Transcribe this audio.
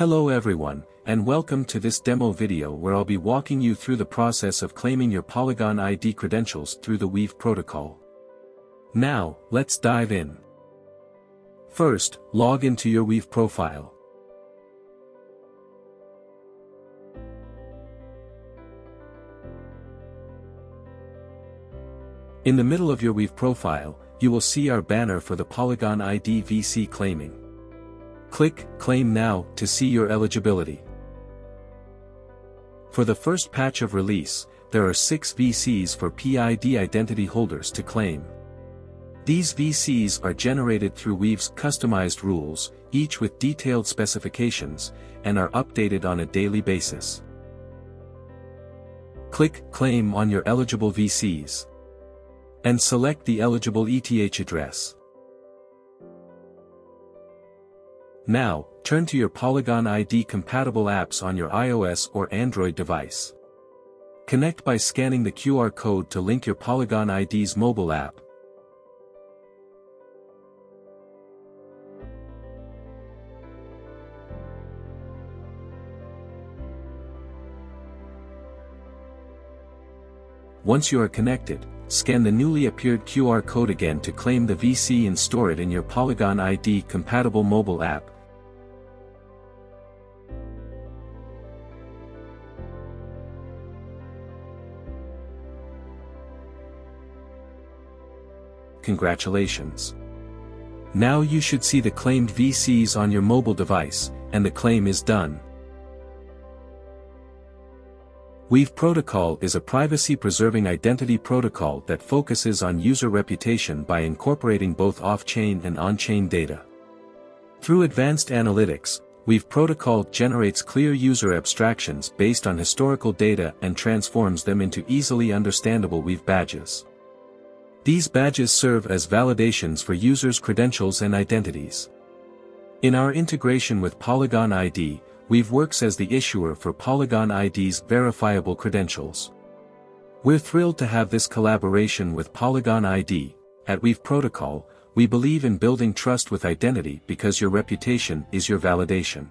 Hello everyone, and welcome to this demo video where I'll be walking you through the process of claiming your Polygon ID credentials through the WiW protocol. Now, let's dive in. First, log into your WiW profile. In the middle of your WiW profile, you will see our banner for the Polygon ID VC claiming. Click Claim Now to see your eligibility. For the first patch of release, there are 6 VCs for PID identity holders to claim. These VCs are generated through WiW's customized rules, each with detailed specifications, and are updated on a daily basis. Click Claim on your eligible VCs. And select the eligible ETH address. Now, turn to your Polygon ID compatible apps on your iOS or Android device. Connect by scanning the QR code to link your Polygon ID's mobile app. Once you are connected, scan the newly appeared QR code again to claim the VC and store it in your Polygon ID compatible mobile app, congratulations. Now you should see the claimed VCs on your mobile device, and the claim is done. WiW Protocol is a privacy-preserving identity protocol that focuses on user reputation by incorporating both off-chain and on-chain data. Through advanced analytics, WiW Protocol generates clear user abstractions based on historical data and transforms them into easily understandable WiW badges. These badges serve as validations for users' credentials and identities. In our integration with Polygon ID, WiW works as the issuer for Polygon ID's verifiable credentials. We're thrilled to have this collaboration with Polygon ID. At WiW Protocol, we believe in building trust with identity because your reputation is your validation.